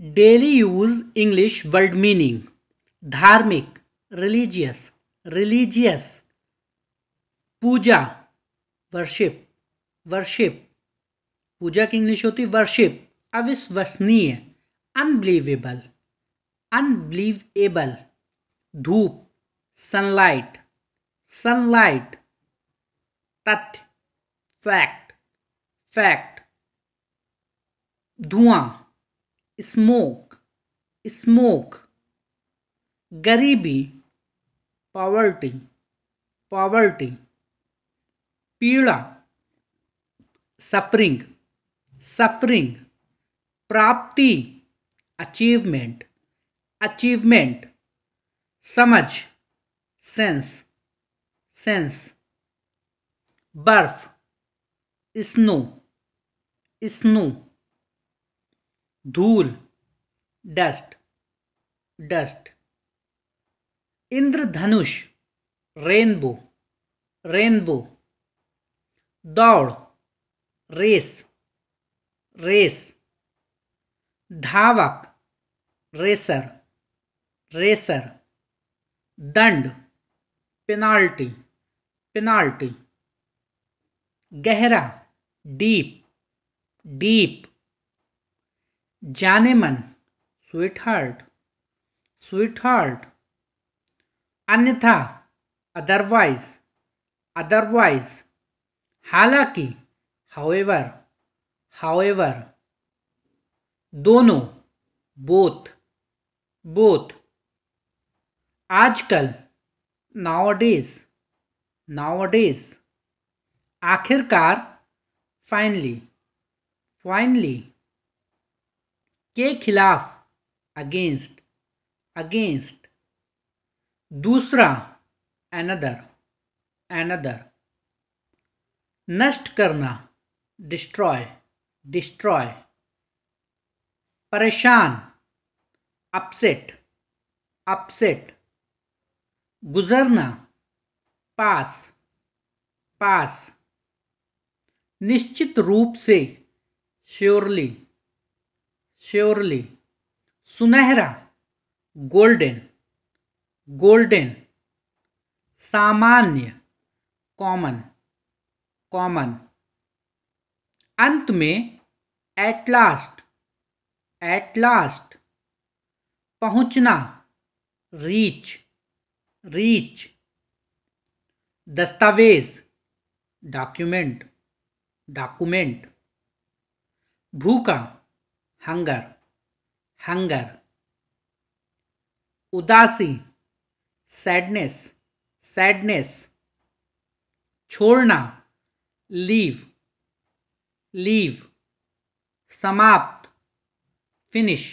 Daily use English word meaning, धार्मिक, religious religious, पूजा, worship worship, पूजा की इंग्लिश होती वर्शिप, अविश्वसनीय अनबिलीवेबल अनबिलीवेबल धूप सनलाइट सनलाइट तथ्य फैक्ट फैक्ट धुआँ स्मोक स्मोक, गरीबी, पॉवर्टी पॉवर्टी, पीड़ा, सफरिंग सफरिंग, प्राप्ति, अचीवमेंट अचीवमेंट, समझ, सेंस सेंस, बर्फ़, स्नो स्नो धूल डस्ट डस्ट इंद्रधनुष रेनबो रेनबो दौड़ रेस रेस धावक रेसर रेसर दंड पेनाल्टी पेनाल्टी गहरा डीप डीप जाने मन स्वीट हार्ट स्वीट हार्ट अन्यथा अदरवाइज़ अदरवाइज़ हालाँकि हाउएवर हाउएवर दोनों बोथ बोथ आजकल नावडेज नावडेज आखिरकार फाइनली फाइनली के खिलाफ अगेंस्ट अगेंस्ट दूसरा एनदर एनदर नष्ट करना डिस्ट्रॉय डिस्ट्रॉय परेशान अपसेट अपसेट गुजरना पास पास निश्चित रूप से श्योरली श्योरली, सुनहरा, गोल्डन गोल्डन, सामान्य, कॉमन कॉमन। अंत में एट लास्ट एट लास्ट पहुँचना रीच रीच दस्तावेज़ डॉक्यूमेंट डॉक्यूमेंट भूखा हंगर हंगर उदासी सैडनेस सैडनेस छोड़ना लीव लीव समाप्त फिनिश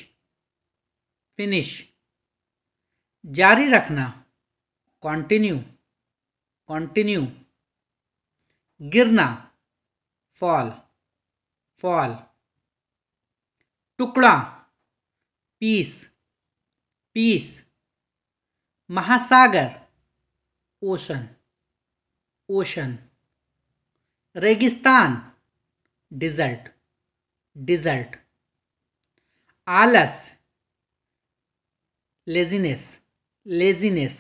फिनिश जारी रखना कंटिन्यू कंटिन्यू गिरना फॉल फॉल टुकड़ा, पीस पीस, महासागर, ओशन ओशन, रेगिस्तान, डिजर्ट डिजर्ट, आलस, लेजीनेस लेजीनेस,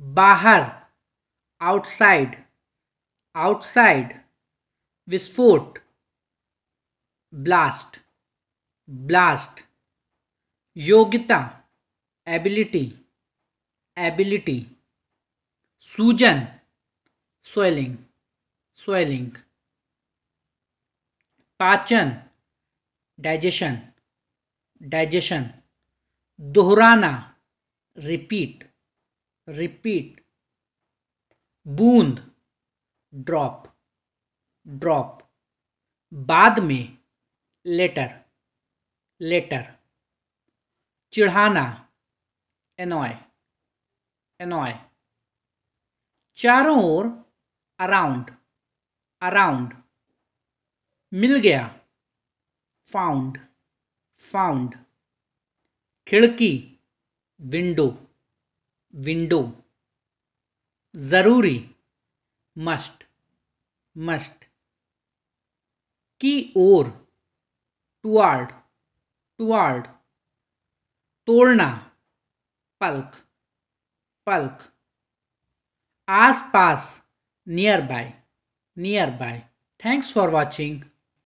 बाहर, आउटसाइड आउटसाइड, विस्फोट, ब्लास्ट ब्लास्ट, योग्यता, एबिलिटी एबिलिटी, सूजन, स्वेलिंग स्वेलिंग, पाचन, डाइजेशन डाइजेशन, दोहराना, रिपीट रिपीट, बूंद, ड्रॉप ड्रॉप, बाद में, लेटर। लेटर। चिढ़ाना एनॉय एनॉय चारों ओर अराउंड अराउंड मिल गया फाउंड फाउंड खिड़की विंडो विंडो ज़रूरी मस्ट मस्ट की ओर टुवार्ड टुवार्ड तोड़ना पल्क पल्क आस पास nearby nearby thanks for watching